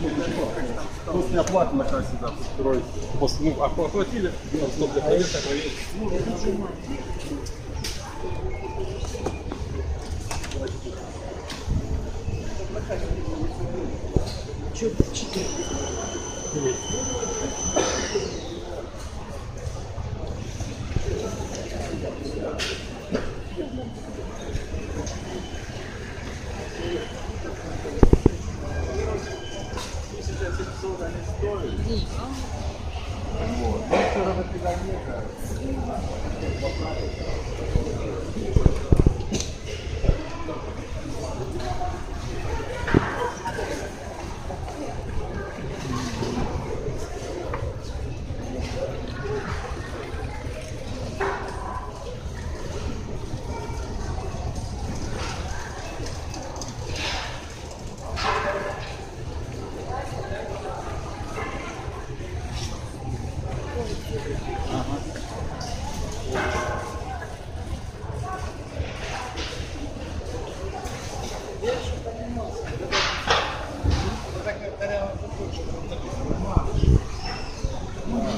Ну, с неоплатно как всегда строить. После, ну, охватили, стоп ну, а для проверки, Что, четыре? Вот.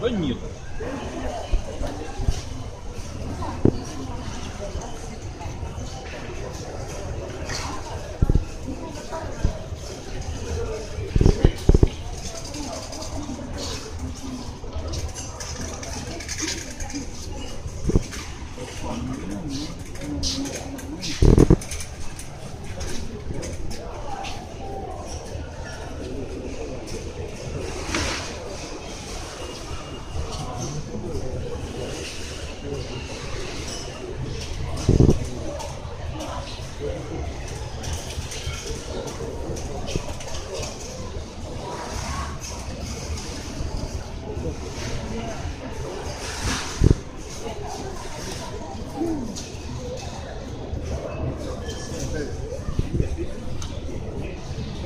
Да нет.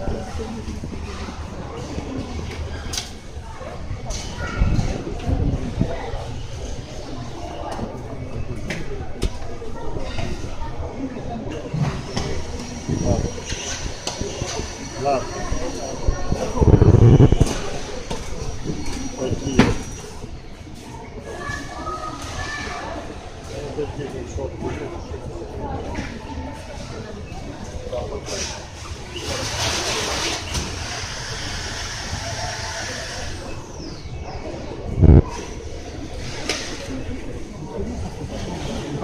Lá. Aqui. Deixa eu ver só. Thank you.